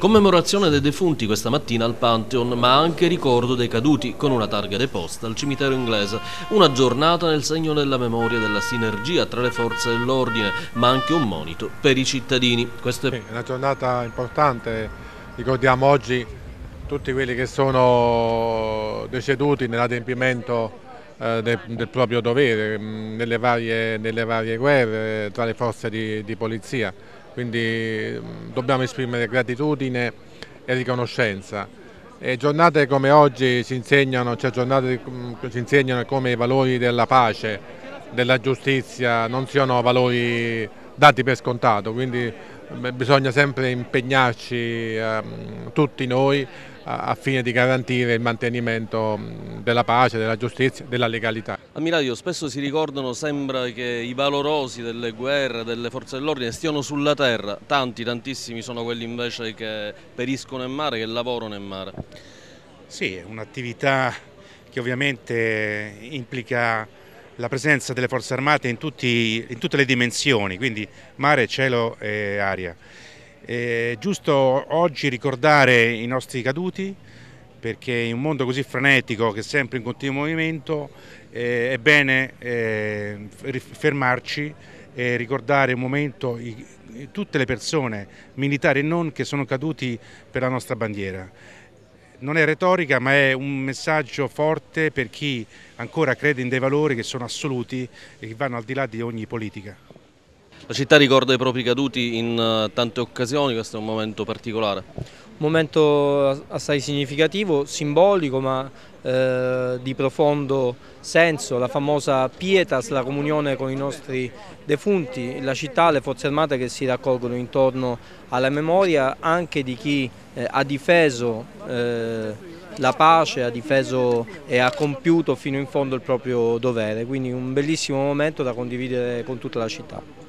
Commemorazione dei defunti questa mattina al Pantheon, ma anche ricordo dei caduti con una targa deposta al cimitero inglese. Una giornata nel segno della memoria della sinergia tra le forze dell'ordine, ma anche un monito per i cittadini. Questa è una giornata importante, ricordiamo oggi tutti quelli che sono deceduti nell'adempimento eh, del, del, proprio dovere mm, nelle varie, nelle varie, guerre tra le forze di, di polizia quindi mm, dobbiamo esprimere gratitudine e riconoscenza. E giornate come oggi ci insegnano, cioè giornate mm, ci insegnano come i valori della pace, della giustizia non siano valori dati per scontato, quindi bisogna sempre impegnarci eh, tutti noi a, fine di garantire il mantenimento della pace, della giustizia, della legalità. Ammiraglio, spesso si ricordano, sembra che i valorosi delle guerre, delle forze dell'ordine stiano sulla terra, tanti, tantissimi sono quelli invece che periscono in mare, che lavorano in mare. Sì, è un'attività che ovviamente implica la presenza delle forze armate in, tutti, in tutte le dimensioni, quindi mare, cielo e aria. È giusto oggi ricordare i nostri caduti perché in un mondo così frenetico che è sempre in continuo movimento eh, è bene eh, fermarci e ricordare un momento i, tutte le persone, militari e non, che sono caduti per la nostra bandiera non è retorica ma è un messaggio forte per chi ancora crede in dei valori che sono assoluti e che vanno al di là di ogni politica. La città ricorda i propri caduti in eh, tante occasioni, questo è un momento particolare. Un momento assai significativo, simbolico ma eh, di profondo senso, la famosa pietas, la comunione con i nostri defunti, la città, le forze armate che si raccolgono intorno alla memoria anche di chi eh, ha difeso eh, la pace, ha difeso e ha compiuto fino in fondo il proprio dovere, quindi un bellissimo momento da condividere con tutta la città.